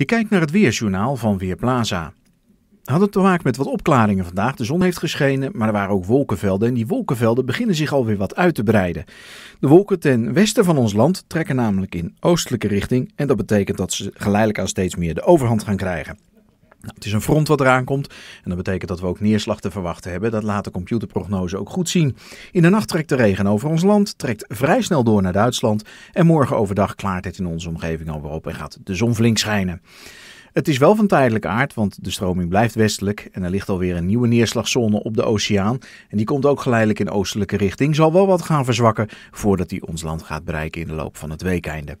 Je kijkt naar het weersjournaal van Weerplaza. We hadden te maken met wat opklaringen vandaag. De zon heeft geschenen, maar er waren ook wolkenvelden. En die wolkenvelden beginnen zich alweer wat uit te breiden. De wolken ten westen van ons land trekken namelijk in oostelijke richting. En dat betekent dat ze geleidelijk aan steeds meer de overhand gaan krijgen. Nou, het is een front wat eraan komt en dat betekent dat we ook neerslag te verwachten hebben. Dat laat de computerprognose ook goed zien. In de nacht trekt de regen over ons land, trekt vrij snel door naar Duitsland en morgen overdag klaart het in onze omgeving alweer op en gaat de zon flink schijnen. Het is wel van tijdelijke aard, want de stroming blijft westelijk en er ligt alweer een nieuwe neerslagzone op de oceaan. En die komt ook geleidelijk in oostelijke richting, zal wel wat gaan verzwakken voordat die ons land gaat bereiken in de loop van het weekeinde.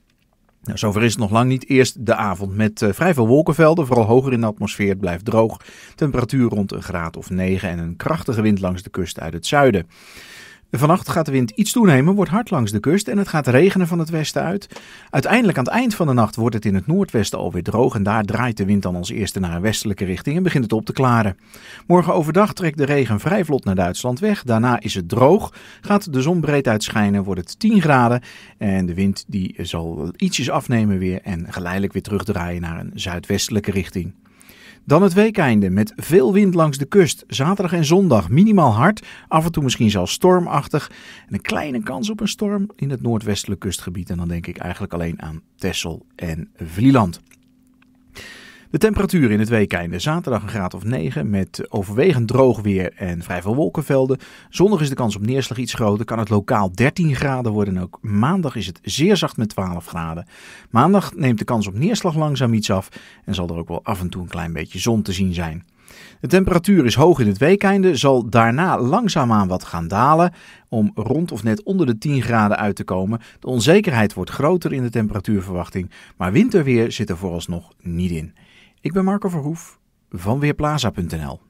Nou, zover is het nog lang niet. Eerst de avond met uh, vrij veel wolkenvelden, vooral hoger in de atmosfeer. Het blijft droog. Temperatuur rond een graad of 9 en een krachtige wind langs de kust uit het zuiden. Vannacht gaat de wind iets toenemen, wordt hard langs de kust en het gaat regenen van het westen uit. Uiteindelijk aan het eind van de nacht wordt het in het noordwesten alweer droog en daar draait de wind dan als eerste naar een westelijke richting en begint het op te klaren. Morgen overdag trekt de regen vrij vlot naar Duitsland weg. Daarna is het droog, gaat de zon breed uitschijnen, wordt het 10 graden en de wind die zal ietsjes afnemen weer en geleidelijk weer terugdraaien naar een zuidwestelijke richting. Dan het weekeinde met veel wind langs de kust. Zaterdag en zondag minimaal hard, af en toe misschien zelfs stormachtig. En een kleine kans op een storm in het noordwestelijk kustgebied. En dan denk ik eigenlijk alleen aan Texel en Vlieland. De temperatuur in het weekende. Zaterdag een graad of 9 met overwegend droog weer en vrij veel wolkenvelden. Zondag is de kans op neerslag iets groter. Kan het lokaal 13 graden worden. ook maandag is het zeer zacht met 12 graden. Maandag neemt de kans op neerslag langzaam iets af. En zal er ook wel af en toe een klein beetje zon te zien zijn. De temperatuur is hoog in het weekende, zal daarna langzaamaan wat gaan dalen om rond of net onder de 10 graden uit te komen. De onzekerheid wordt groter in de temperatuurverwachting, maar winterweer zit er vooralsnog niet in. Ik ben Marco Verhoef van Weerplaza.nl.